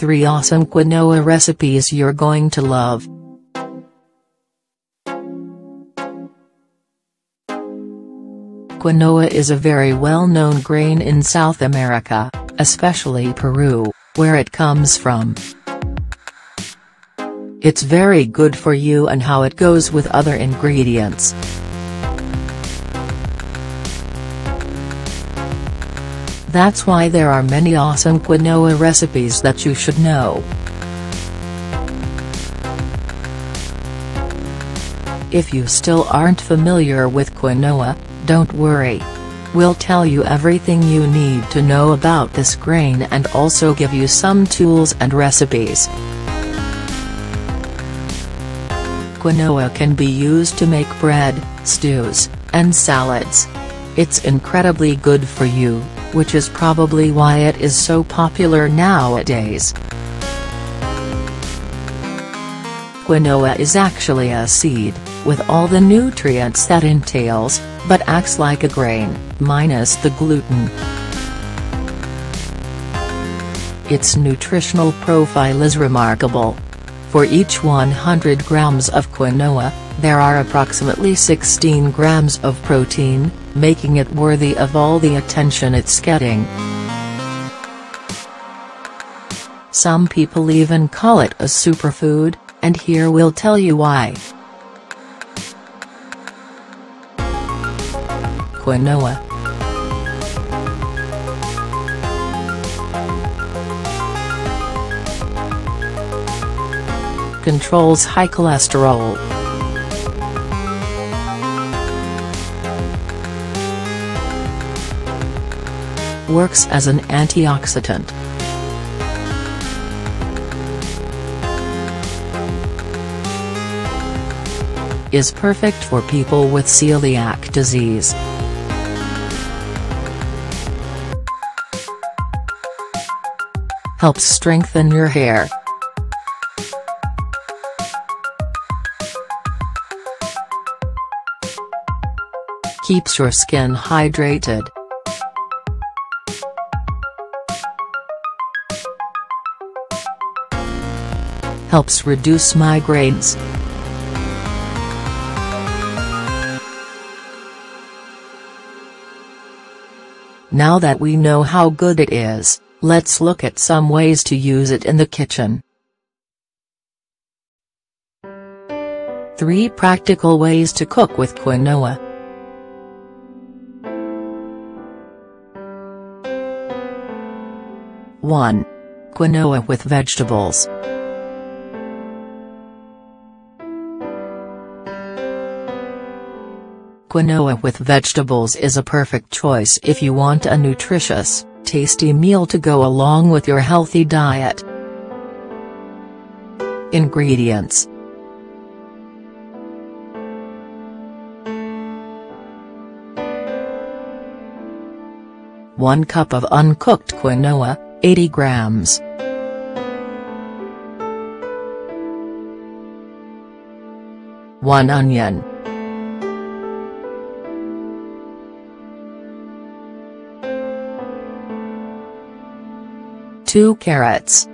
3 awesome quinoa recipes you're going to love. Quinoa is a very well-known grain in South America, especially Peru, where it comes from. It's very good for you and how it goes with other ingredients. That's why there are many awesome quinoa recipes that you should know. If you still aren't familiar with quinoa, don't worry. We'll tell you everything you need to know about this grain and also give you some tools and recipes. Quinoa can be used to make bread, stews, and salads. It's incredibly good for you, which is probably why it is so popular nowadays. Quinoa is actually a seed, with all the nutrients that entails, but acts like a grain, minus the gluten. Its nutritional profile is remarkable. For each 100 grams of quinoa, there are approximately 16 grams of protein, making it worthy of all the attention it's getting. Some people even call it a superfood, and here we'll tell you why. Quinoa Controls high cholesterol. Works as an antioxidant. Is perfect for people with celiac disease. Helps strengthen your hair. Keeps your skin hydrated. Helps reduce migraines. Now that we know how good it is, let's look at some ways to use it in the kitchen. 3 Practical Ways to Cook with Quinoa One. Quinoa with vegetables. Quinoa with vegetables is a perfect choice if you want a nutritious, tasty meal to go along with your healthy diet. Ingredients One cup of uncooked quinoa, 80 grams. One onion. 2 carrots.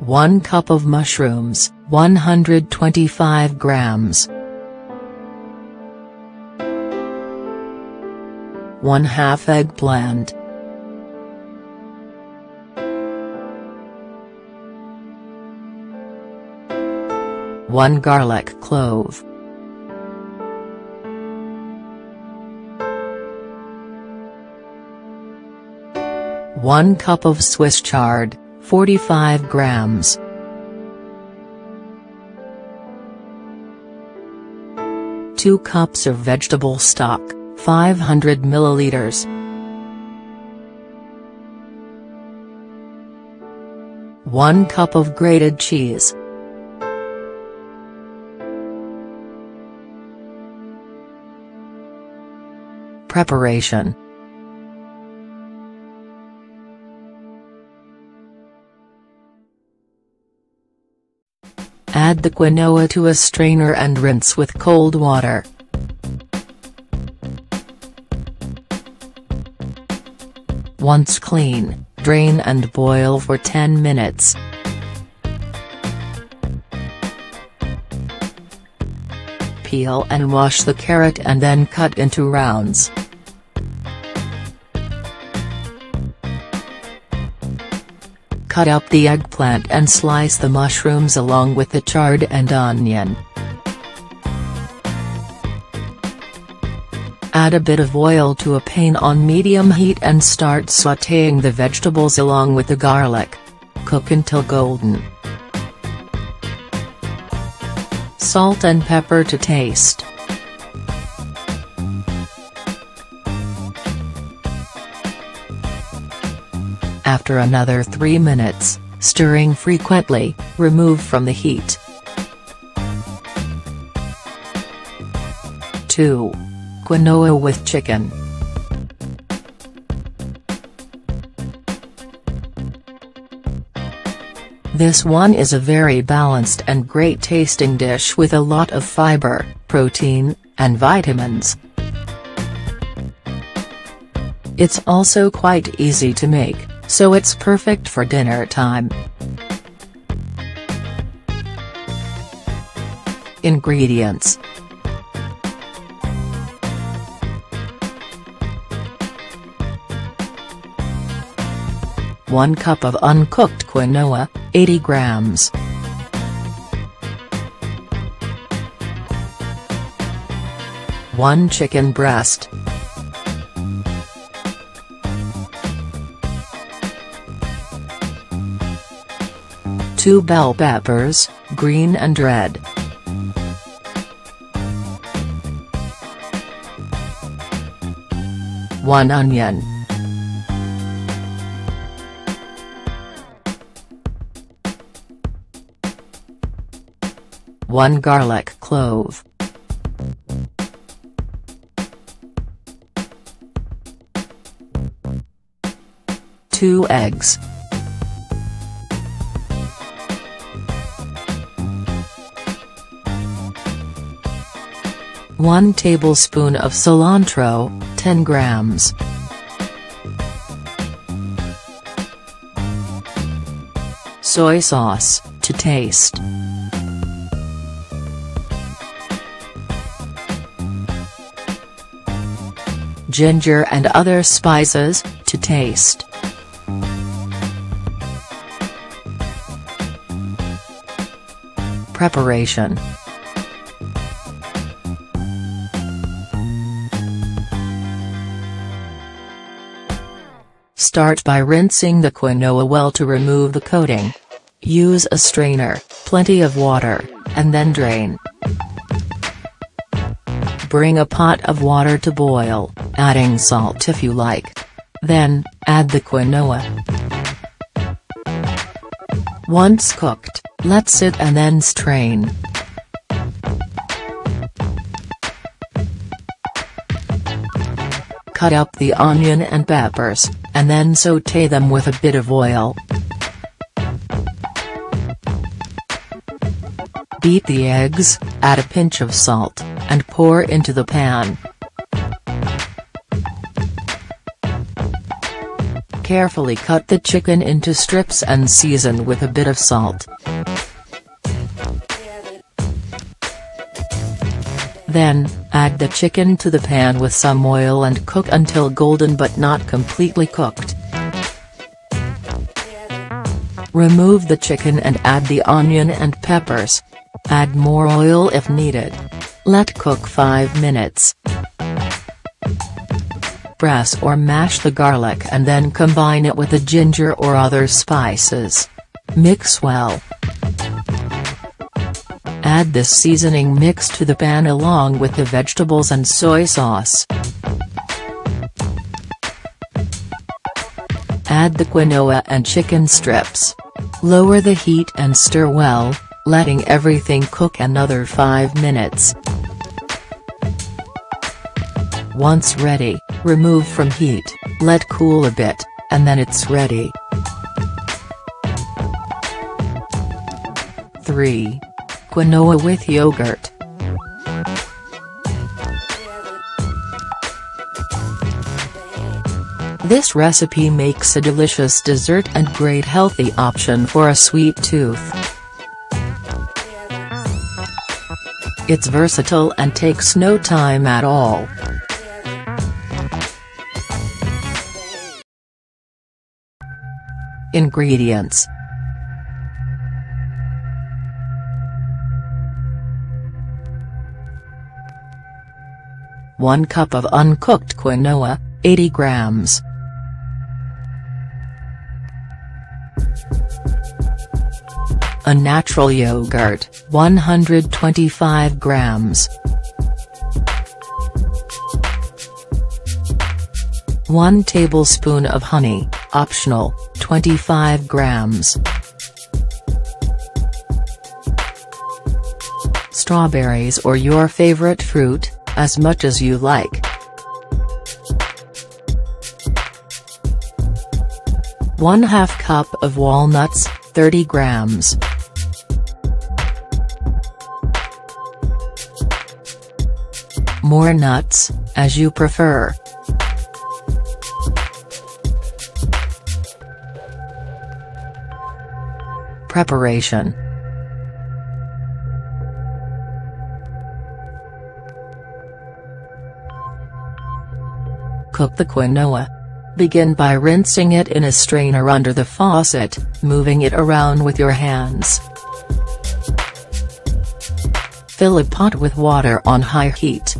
One cup of mushrooms, 125 grams. 1 half eggplant. One garlic clove. 1 cup of Swiss chard, 45 grams. Two cups of vegetable stock, 500 milliliters. One cup of grated cheese. Preparation Add the quinoa to a strainer and rinse with cold water. Once clean, drain and boil for 10 minutes. Peel and wash the carrot and then cut into rounds. Cut up the eggplant and slice the mushrooms along with the chard and onion. Add a bit of oil to a pan on medium heat and start sautéing the vegetables along with the garlic. Cook until golden. Salt and pepper to taste. After another 3 minutes, stirring frequently, remove from the heat. 2. Quinoa with chicken. This one is a very balanced and great tasting dish with a lot of fiber, protein, and vitamins. It's also quite easy to make, so it's perfect for dinner time. Ingredients 1 cup of uncooked quinoa, 80 grams. One chicken breast. Two bell peppers, green and red. One onion. 1 garlic clove. Two eggs. One tablespoon of cilantro, 10 grams. Soy sauce, to taste. ginger and other spices, to taste. Preparation Start by rinsing the quinoa well to remove the coating. Use a strainer, plenty of water, and then drain. Bring a pot of water to boil, adding salt if you like. Then, add the quinoa. Once cooked, let sit and then strain. Cut up the onion and peppers, and then sauté them with a bit of oil. Beat the eggs, add a pinch of salt, and pour into the pan. Carefully cut the chicken into strips and season with a bit of salt. Then, add the chicken to the pan with some oil and cook until golden but not completely cooked. Remove the chicken and add the onion and peppers. Add more oil if needed. Let cook 5 minutes. Press or mash the garlic and then combine it with the ginger or other spices. Mix well. Add this seasoning mix to the pan along with the vegetables and soy sauce. Add the quinoa and chicken strips. Lower the heat and stir well, letting everything cook another 5 minutes. Once ready, remove from heat, let cool a bit, and then it's ready. 3. Quinoa with yogurt. This recipe makes a delicious dessert and great healthy option for a sweet tooth. It's versatile and takes no time at all. Ingredients 1 cup of uncooked quinoa, 80 grams. A natural yogurt, 125 grams. 1 tablespoon of honey, optional, 25 grams. Strawberries or your favorite fruit, as much as you like. One half cup of walnuts, 30 grams. More nuts, as you prefer. Preparation Cook the quinoa. Begin by rinsing it in a strainer under the faucet, moving it around with your hands. Fill a pot with water on high heat.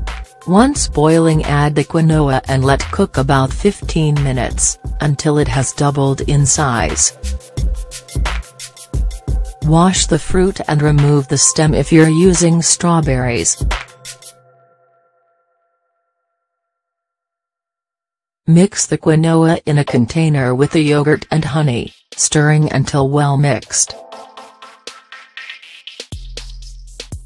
Once boiling add the quinoa and let cook about 15 minutes, until it has doubled in size. Wash the fruit and remove the stem if you're using strawberries. Mix the quinoa in a container with the yogurt and honey, stirring until well mixed.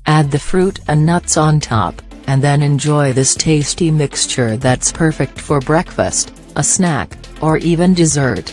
Add the fruit and nuts on top, and then enjoy this tasty mixture that's perfect for breakfast, a snack, or even dessert.